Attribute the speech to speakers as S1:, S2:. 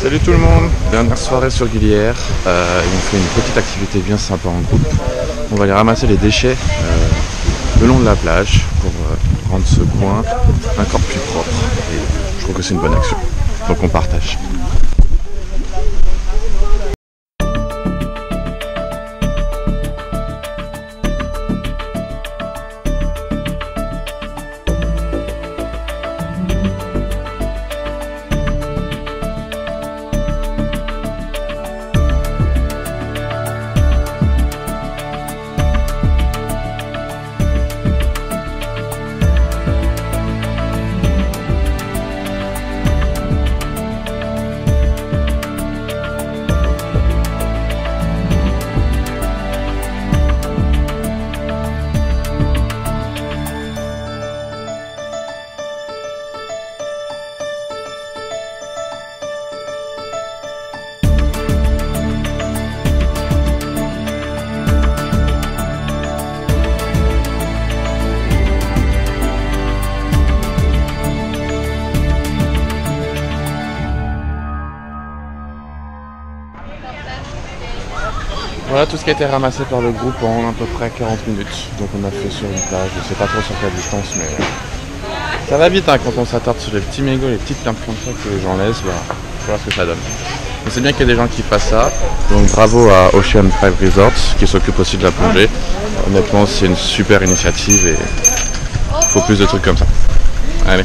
S1: Salut tout le monde, dernière soirée sur Guilière. Euh, on fait une petite activité bien sympa en groupe. On va aller ramasser les déchets euh, le long de la plage pour euh, rendre ce coin encore plus propre. Et je trouve que c'est une bonne action. Donc on partage. Voilà tout ce qui a été ramassé par le groupe en à peu près 40 minutes. Donc on a fait sur une plage, je sais pas trop sur quelle distance, mais euh, ça va vite hein, quand on s'attarde sur les petits mégots, les petites ça que les gens laissent, bah, voilà ce que ça donne. Mais c'est bien qu'il y ait des gens qui fassent ça. Donc bravo à Ocean Five Resorts qui s'occupe aussi de la plongée. Honnêtement c'est une super initiative et il faut plus de trucs comme ça. Allez.